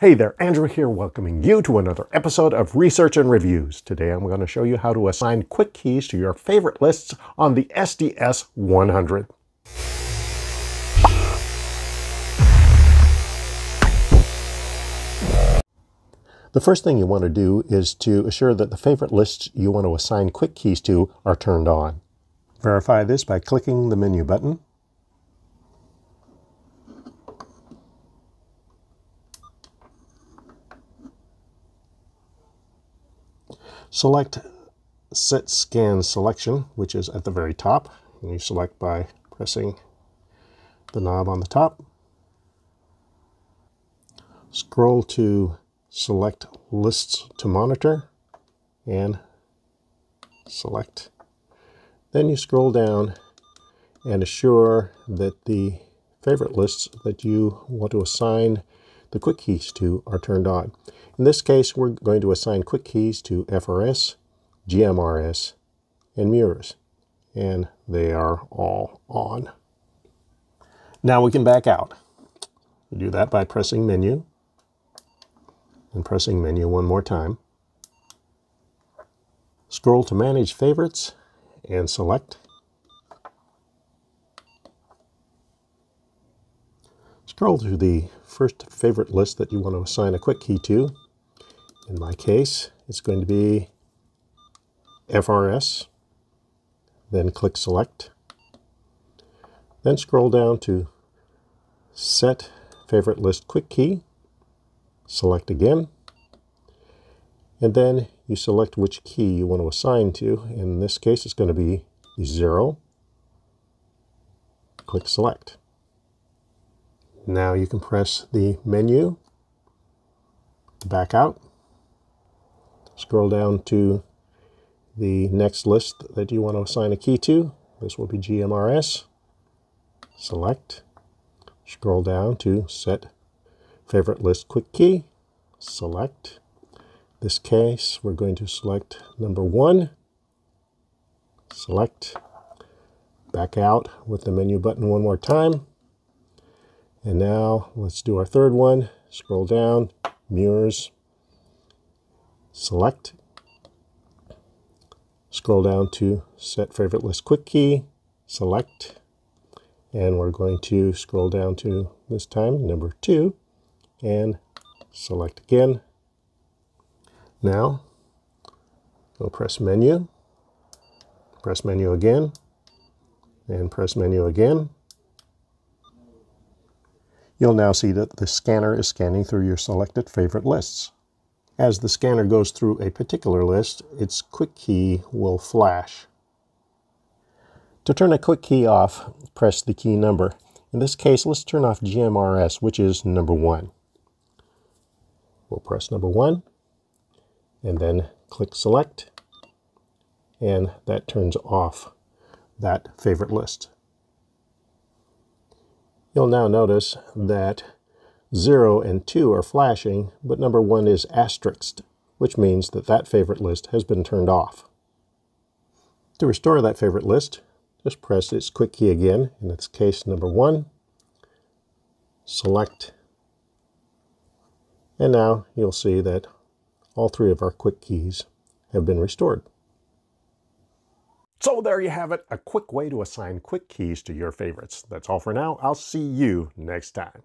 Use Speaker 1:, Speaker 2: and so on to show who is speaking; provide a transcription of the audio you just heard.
Speaker 1: Hey there, Andrew here, welcoming you to another episode of Research and Reviews. Today I'm going to show you how to assign quick keys to your favorite lists on the SDS 100. The first thing you want to do is to assure that the favorite lists you want to assign quick keys to are turned on. Verify this by clicking the menu button Select Set Scan Selection, which is at the very top. And you select by pressing the knob on the top. Scroll to Select Lists to Monitor and select. Then you scroll down and assure that the favorite lists that you want to assign the quick keys to are turned on. In this case, we're going to assign quick keys to FRS, GMRS, and MURS, and they are all on. Now we can back out. We do that by pressing Menu, and pressing Menu one more time. Scroll to Manage Favorites, and select. Scroll to the first favorite list that you want to assign a quick key to. In my case, it's going to be FRS. Then click Select. Then scroll down to Set Favorite List Quick Key. Select again. And then you select which key you want to assign to. In this case, it's going to be 0. Click Select. Now you can press the menu back out. Scroll down to the next list that you want to assign a key to. This will be GMRS. Select. Scroll down to Set Favorite List Quick Key. Select. This case, we're going to select number one. Select. Back out with the menu button one more time. And now let's do our third one. Scroll down, MURS, select. Scroll down to set favorite list quick key, select. And we're going to scroll down to this time number two and select again. Now, go press menu, press menu again, and press menu again. You'll now see that the scanner is scanning through your selected favorite lists. As the scanner goes through a particular list, its quick key will flash. To turn a quick key off, press the key number. In this case, let's turn off GMRS, which is number one. We'll press number one, and then click select, and that turns off that favorite list. You'll now notice that 0 and 2 are flashing, but number 1 is asterisked, which means that that favorite list has been turned off. To restore that favorite list, just press its quick key again, in this case number 1, select, and now you'll see that all three of our quick keys have been restored. So there you have it, a quick way to assign quick keys to your favorites. That's all for now. I'll see you next time.